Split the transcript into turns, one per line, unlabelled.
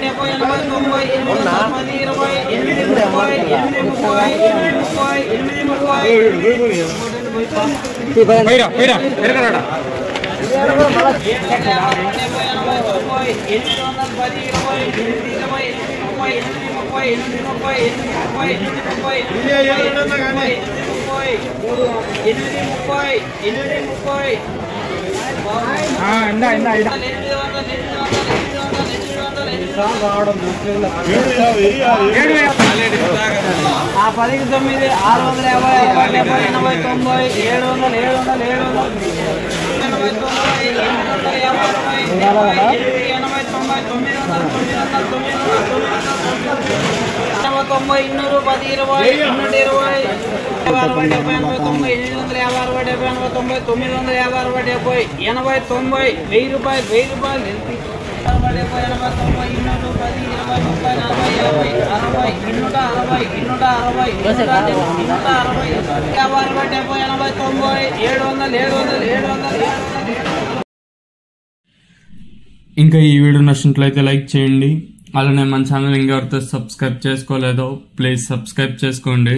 డెబ్బై ఎనభై తొంభై ఎనిమిది తొమ్మిది ఇరవై ఎనిమిది ముప్పై ఎనిమిది ముప్పై ఎనిమిది ముప్పై ఎనిమిది ముప్పై ఎనిమిది ముప్పై ఎనిమిది ముప్పై
ఇందా ఇందా ఇందా
ఆ పదికి తొమ్మిది ఆరు వందల యాభై అరవై డెబ్బై ఎనభై తొంభై ఏడు వందలు ఏడు వందలు ఏడు వందలు ఎనభై తొంభై ఎనిమిది వందల యాభై అరవై డెబ్బై ఎనిమిది ఎనభై తొంభై తొమ్మిది వందలు తొమ్మిది వందలు తొమ్మిది వందలు తొమ్మిది వందలు ఎనభై తొంభై ఇన్నూరు పది ఇరవై ఇన్నూటి ఇరవై యాభై అరవై డెబ్బై ఎనభై తొంభై ఎనిమిది వందల యాభై అరవై డెబ్బై ఎనభై తొంభై తొమ్మిది వందల యాభై అరవై డెబ్బై ఎనభై తొంభై వెయ్యి రూపాయలు వెయ్యి రూపాయలు అరవై డెబ్బై ఎనభై తొంభై ఇన్నూరు పది ఇరవై ముప్పై నలభై యాభై అరవై ఇన్నూట అరవై ఇన్నూట అరవై ఇన్నూట ఇన్నూట అరవై యాభై అరవై డెబ్బై ఎనభై తొంభై ఏడు వందలు ఏడు వందలు ఏడు వందలు ఏడు వందలు.
ఇంకా ఈ వీడియో నచ్చినట్లయితే లైక్ చేయండి. అలానే మన ఛానల్ ఇంకెవరితో సబ్స్క్రైబ్ చేసుకోలేదో ప్లీజ్ సబ్స్క్రైబ్ చేసుకోండి.